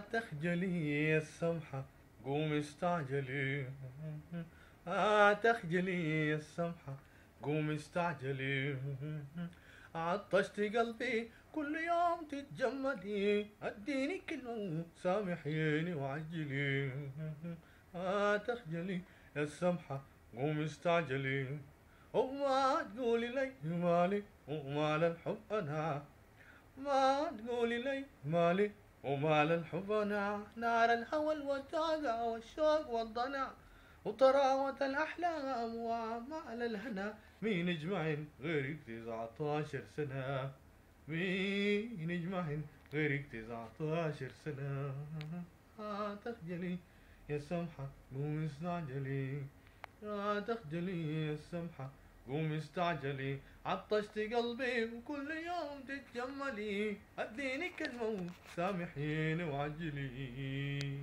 آه تخجلي يا السمحة قومي استعجلي. آه تخجلي يا السمحة قومي استعجلي. عطشت قلبي كل يوم تتجملي. أديني كلمة سامحيني وعجلي. آه تخجلي يا السمحة قومي استعجلي. وما تقولي لي مالي ومال الحب أنا. ما تقولي لي مالي ومال الحب نار الهوى الوداقة والشوق والضنا وطراوة الأحلام وأعمال الهنا مين يجمعن غيرك تسعة عشر سنة؟ مين يجمعن غيرك تسعة عشر سنة؟ آه تخجلي يا سمحة قومي استعجلي آه تخجلي يا سمحة قومي استعجلي عطشت قلبي وكل يوم تتجملي. اديني كلمة سامحيني وعجلي.